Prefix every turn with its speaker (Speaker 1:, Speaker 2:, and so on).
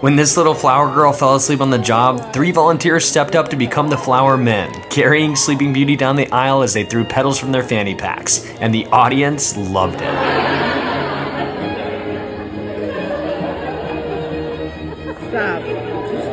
Speaker 1: When this little flower girl fell asleep on the job, three volunteers stepped up to become the flower men, carrying Sleeping Beauty down the aisle as they threw petals from their fanny packs, and the audience loved it.
Speaker 2: Stop.